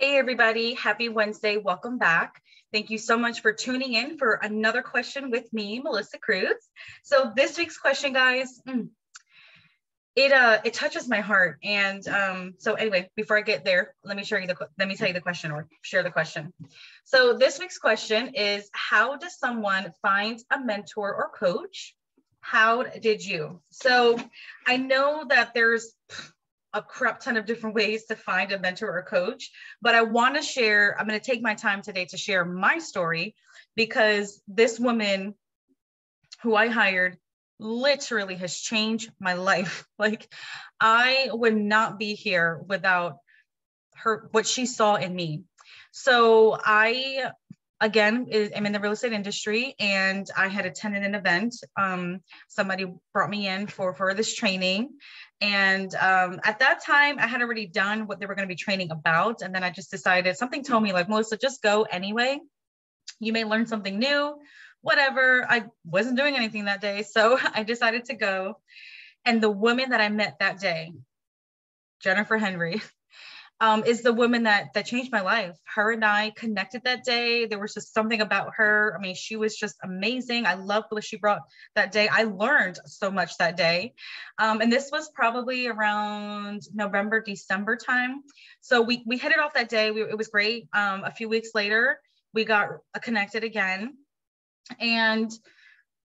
Hey, everybody. Happy Wednesday. Welcome back. Thank you so much for tuning in for another question with me, Melissa Cruz. So this week's question, guys, mm, it uh it touches my heart. And um, so anyway, before I get there, let me show you the let me tell you the question or share the question. So this week's question is how does someone find a mentor or coach? How did you? So I know that there's a crap ton of different ways to find a mentor or coach, but I want to share, I'm going to take my time today to share my story because this woman who I hired literally has changed my life. Like I would not be here without her, what she saw in me. So I again i'm in the real estate industry and i had attended an event um, somebody brought me in for for this training. And um, at that time i had already done what they were going to be training about and then i just decided something told me like melissa just go anyway. You may learn something new whatever. I wasn't doing anything that day so i decided to go. And the woman that i met that day jennifer henry um, is the woman that that changed my life. Her and I connected that day. There was just something about her. I mean, she was just amazing. I loved what she brought that day. I learned so much that day. Um, and this was probably around November, December time. So we we hit it off that day. We, it was great. Um, a few weeks later, we got connected again, and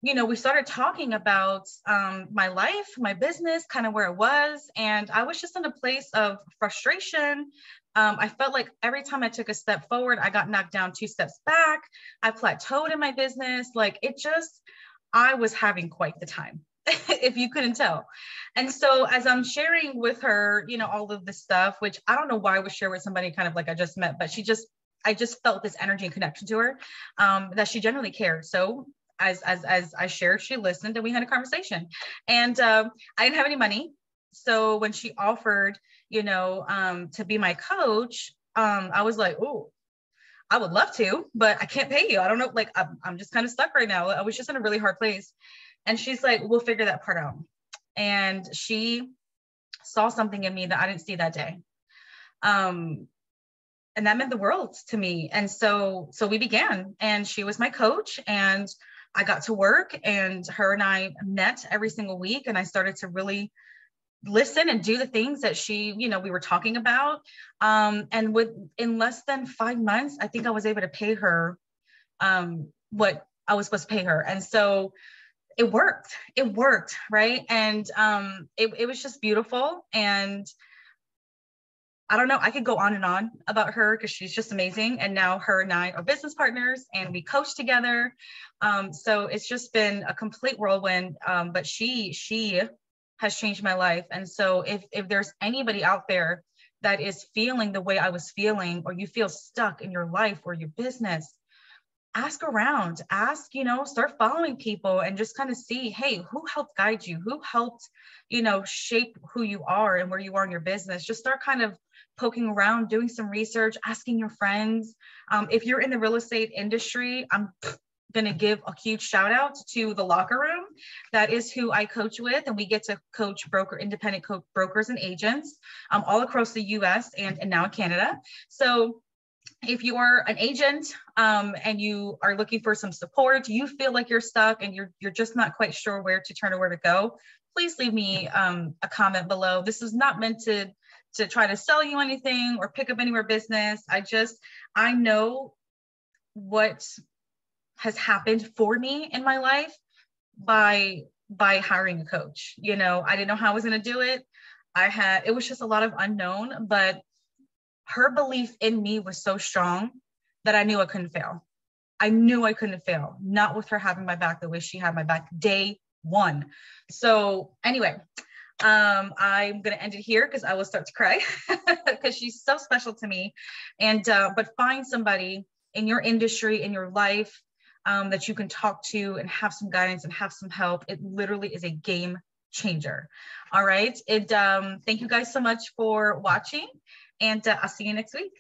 you know, we started talking about um, my life, my business, kind of where it was. And I was just in a place of frustration. Um, I felt like every time I took a step forward, I got knocked down two steps back. I plateaued in my business. Like it just, I was having quite the time. if you couldn't tell. And so as I'm sharing with her, you know, all of this stuff, which I don't know why I would share with somebody kind of like I just met, but she just, I just felt this energy and connection to her um, that she genuinely cared. So as as as I shared, she listened and we had a conversation. And um, I didn't have any money, so when she offered, you know, um, to be my coach, um, I was like, oh. I would love to, but I can't pay you. I don't know. Like, I'm, I'm just kind of stuck right now. I was just in a really hard place. And she's like, we'll figure that part out. And she saw something in me that I didn't see that day. Um, and that meant the world to me. And so, so we began and she was my coach and I got to work and her and I met every single week and I started to really listen and do the things that she, you know, we were talking about. Um, and with in less than five months, I think I was able to pay her um, what I was supposed to pay her. And so it worked. It worked, right? And um, it, it was just beautiful. And I don't know. I could go on and on about her because she's just amazing. And now her and I are business partners and we coach together. Um, so it's just been a complete whirlwind. Um, but she, she has changed my life. And so if, if there's anybody out there that is feeling the way I was feeling, or you feel stuck in your life or your business, ask around, ask, you know, start following people and just kind of see, hey, who helped guide you? Who helped, you know, shape who you are and where you are in your business? Just start kind of poking around, doing some research, asking your friends. Um, if you're in the real estate industry, I'm going to give a huge shout out to the locker room. That is who I coach with, and we get to coach broker, independent co- brokers and agents um, all across the US and, and now Canada. So if you are an agent um, and you are looking for some support, you feel like you're stuck and you're, you're just not quite sure where to turn or where to go, please leave me um, a comment below. This is not meant to to try to sell you anything or pick up anywhere business. I just, I know what has happened for me in my life by by hiring a coach. You know, I didn't know how I was going to do it. I had it was just a lot of unknown, but her belief in me was so strong that I knew I couldn't fail. I knew I couldn't fail, not with her having my back the way she had my back day one. So, anyway, um, I'm going to end it here because I will start to cry because she's so special to me. And, uh, but find somebody in your industry, in your life um, that you can talk to and have some guidance and have some help. It literally is a game changer. All right. It, um, thank you guys so much for watching and uh, I'll see you next week.